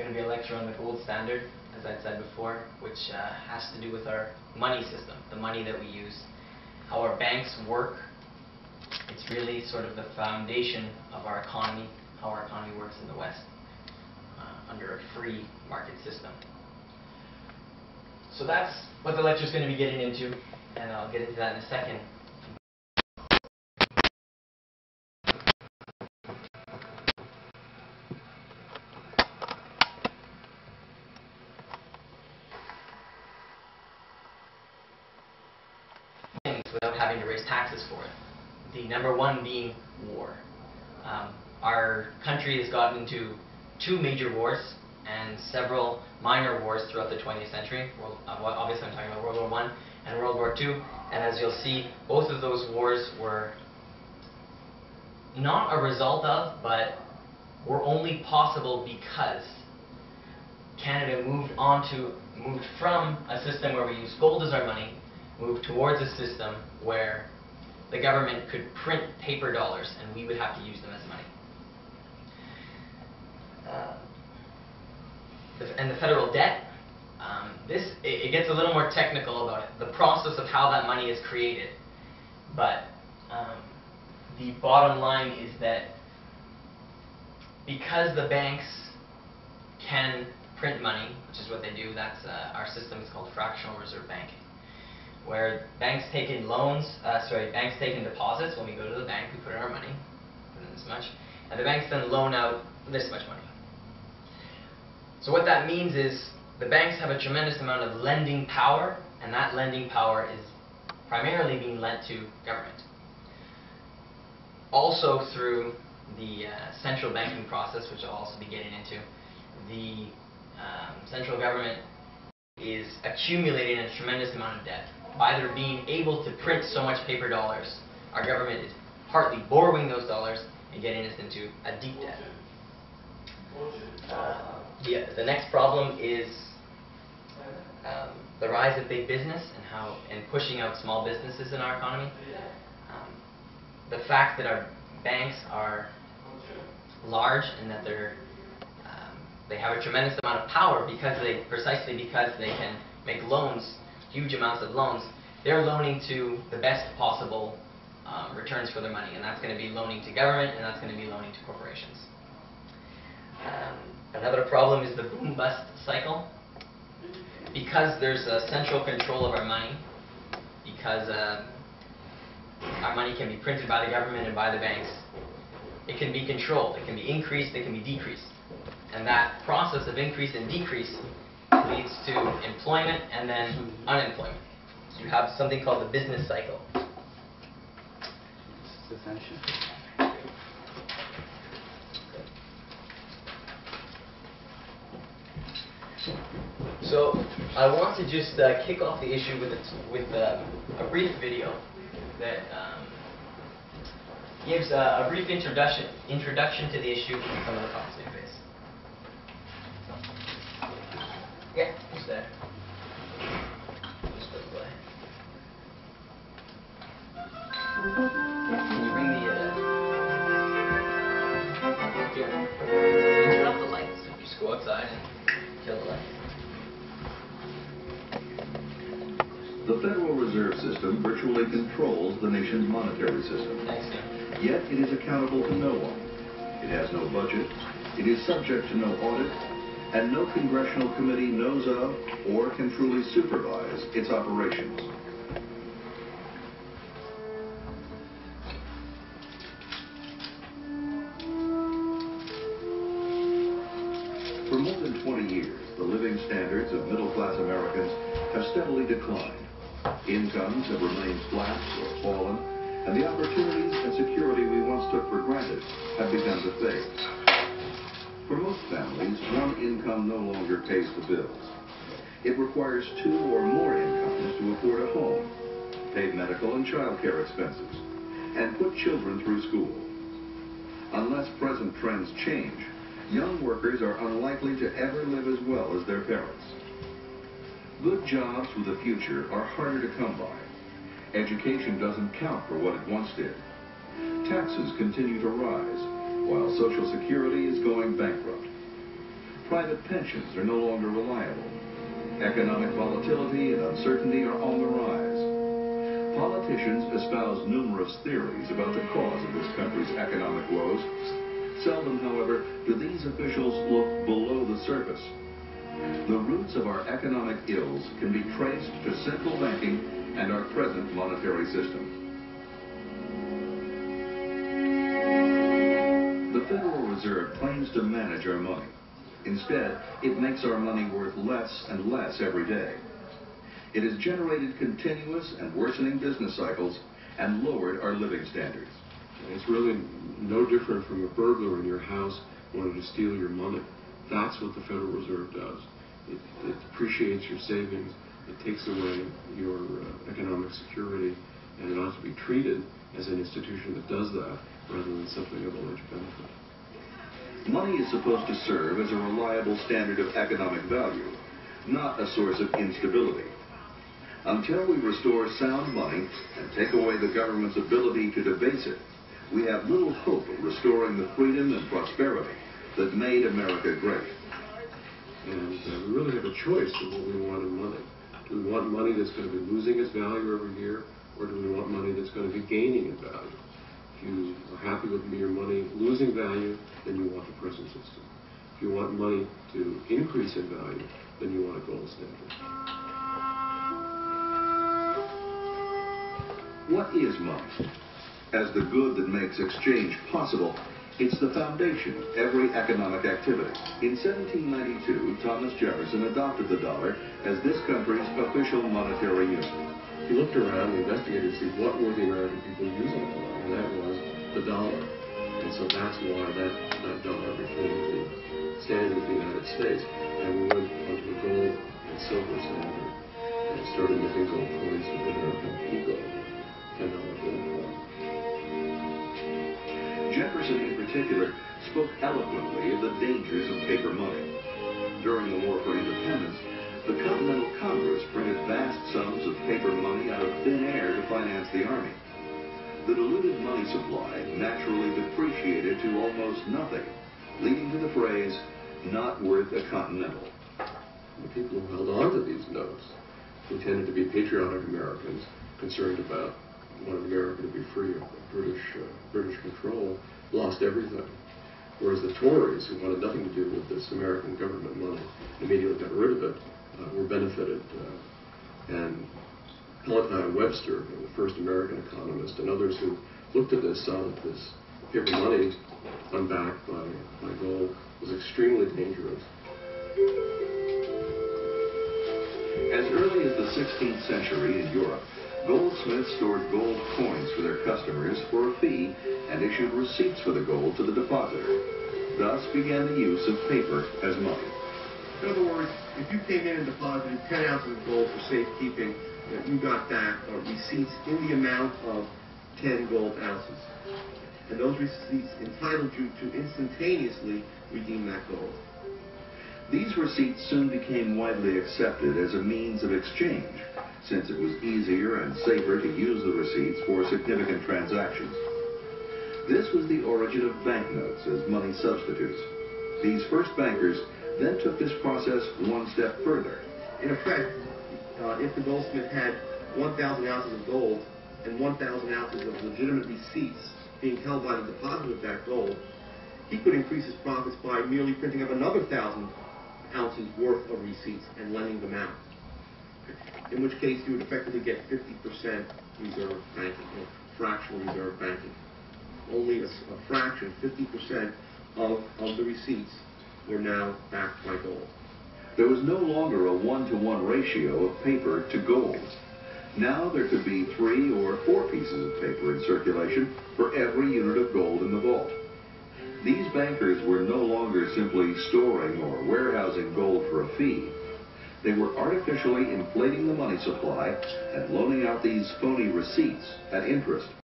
going to be a lecture on the gold standard, as I said before, which uh, has to do with our money system, the money that we use, how our banks work. It's really sort of the foundation of our economy, how our economy works in the West uh, under a free market system. So that's what the lecture is going to be getting into, and I'll get into that in a second. Without having to raise taxes for it. The number one being war. Um, our country has gotten into two major wars and several minor wars throughout the 20th century. World, uh, obviously, I'm talking about World War I and World War II. And as you'll see, both of those wars were not a result of, but were only possible because Canada moved on to, moved from a system where we use gold as our money, moved towards a system where the government could print paper dollars and we would have to use them as money. Uh, and the federal debt, um, this it, it, gets a little more technical about it, the process of how that money is created. But um, the bottom line is that because the banks can print money, which is what they do, that's uh, our system is called fractional reserve banking, where banks take in loans, uh, sorry, banks take in deposits. When we go to the bank, we put in our money, put in this much, and the banks then loan out this much money. So what that means is the banks have a tremendous amount of lending power, and that lending power is primarily being lent to government. Also through the uh, central banking process, which I'll also be getting into, the um, central government is accumulating a tremendous amount of debt. By their being able to print so much paper dollars, our government is partly borrowing those dollars and getting us into a deep debt. Uh, the, the next problem is um, the rise of big business and how and pushing out small businesses in our economy. Um, the fact that our banks are large and that they're um, they have a tremendous amount of power because they precisely because they can make loans, huge amounts of loans. They're loaning to the best possible um, returns for their money, and that's going to be loaning to government, and that's going to be loaning to corporations. Um, Another problem is the boom-bust cycle. Because there's a central control of our money, because uh, our money can be printed by the government and by the banks, it can be controlled. It can be increased, it can be decreased. And that process of increase and decrease leads to employment and then unemployment. You have something called the business cycle. So I want to just uh, kick off the issue with, a, with uh, a brief video that um, gives uh, a brief introduction introduction to the issue and some of the thoughts we face. Yeah, who's there? Just. Can you bring the uh? Turn off the lights. Just go outside and kill the lights. The Federal Reserve System virtually controls the nation's monetary system. Yet it is accountable to no one. It has no budget, it is subject to no audit, and no congressional committee knows of or can truly supervise its operations. For more than 20 years, the living standards of middle-class Americans have steadily declined. Incomes have remained flat or fallen, and the opportunities and security we once took for granted have begun to fade. For most families, one income no longer pays the bills. It requires two or more incomes to afford a home, pay medical and child care expenses, and put children through school. Unless present trends change, young workers are unlikely to ever live as well as their parents. Good jobs with a future are harder to come by. Education doesn't count for what it once did. Taxes continue to rise, while Social Security is going bankrupt. private pensions are no longer reliable. Economic volatility and uncertainty are on the rise. Politicians espouse numerous theories about the cause of this country's economic woes. Seldom, however, do these officials look below the surface. The roots of our economic ills can be traced to central banking and our present monetary system. To manage our money. Instead, it makes our money worth less and less every day. It has generated continuous and worsening business cycles and lowered our living standards. It's really no different from a burglar in your house wanting to steal your money. That's what the Federal Reserve does. It, it depreciates your savings, it takes away your uh, economic security, and it ought to be treated as an institution that does that rather than something of alleged benefit. Money is supposed to serve as a reliable standard of economic value, not a source of instability. Until we restore sound money and take away the government's ability to debase it, we have little hope of restoring the freedom and prosperity that made America great. And uh, we really have a choice of what we want in money. Do we want money that's going to be losing its value every year, or do we want money that's going to be gaining in value? If you are happy with your money losing value, then you want the present system. If you want money to increase in value, then you want a gold standard. What is money? As the good that makes exchange possible, it's the foundation of every economic activity. In 1792, Thomas Jefferson adopted the dollar as this country's official monetary unit. He looked around and investigated to see what were the American people using it for, and that was the dollar. And so that's why that, that dollar became the standard of the United States. And we went onto gold and silver standard and started making gold coins with the American eagle, $10 gold coin. Jefferson, in particular, spoke eloquently of the dangers of paper money. During the War for Independence, the Continental Congress printed vast sums of paper money out of thin air to finance the Army. The diluted money supply naturally depreciated to almost nothing, leading to the phrase, not worth a continental. The people who held on to these notes, who tended to be patriotic Americans, concerned about wanted America to be free of British uh, British control, lost everything. Whereas the Tories, who wanted nothing to do with this American government money, immediately got rid of it, were benefited. Uh, and Pelatiah Webster, the first American economist, and others who looked at this saw that this paper money, unbacked by, by gold, was extremely dangerous. As early as the 16th century in Europe, goldsmiths stored gold coins for their customers for a fee and issued receipts for the gold to the depositor. Thus began the use of paper as money. In other words, if you came in and deposited 10 ounces of gold for safekeeping, you got back uh, receipts in the amount of 10 gold ounces. And those receipts entitled you to instantaneously redeem that gold. These receipts soon became widely accepted as a means of exchange, since it was easier and safer to use the receipts for significant transactions. This was the origin of banknotes as money substitutes. These first bankers then took this process one step further. In effect, uh, if the goldsmith had 1,000 ounces of gold and 1,000 ounces of legitimate receipts being held by the depositor of that gold, he could increase his profits by merely printing up another 1,000 ounces worth of receipts and lending them out. In which case, you would effectively get 50% reserve banking, fractional reserve banking. Only a, a fraction, 50% of, of the receipts were now backed by gold. There was no longer a one-to-one ratio of paper to gold. Now there could be three or four pieces of paper in circulation for every unit of gold in the vault. These bankers were no longer simply storing or warehousing gold for a fee. They were artificially inflating the money supply and loaning out these phony receipts at interest.